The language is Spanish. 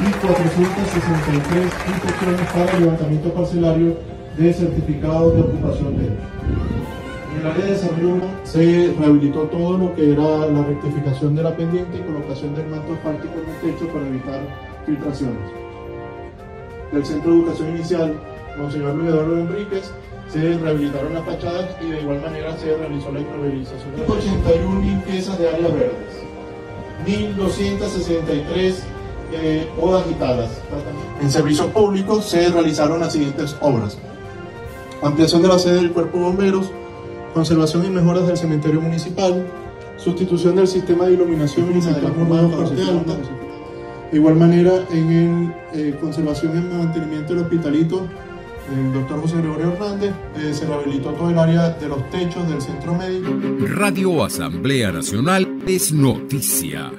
y 463 inspecciones para levantamiento parcelario de certificados de ocupación de en el área de desarrollo se rehabilitó todo lo que era la rectificación de la pendiente y colocación del manto asfáltico en el techo para evitar filtraciones. Del Centro de Educación Inicial, Monseñor Luis Eduardo Enríquez, se rehabilitaron las fachadas y de igual manera se realizó la impermeabilización de 81 limpiezas de áreas verdes, 1.263 eh, podas quitadas. En servicios públicos se realizaron las siguientes obras. Ampliación de la sede del Cuerpo de Bomberos, conservación y mejoras del cementerio municipal, sustitución del sistema de iluminación municipal por nuevos parte alta. De igual manera, en el, eh, conservación y mantenimiento del hospitalito, el doctor José Gregorio Hernández eh, se rehabilitó todo el área de los techos del centro médico. Radio Asamblea Nacional es noticia.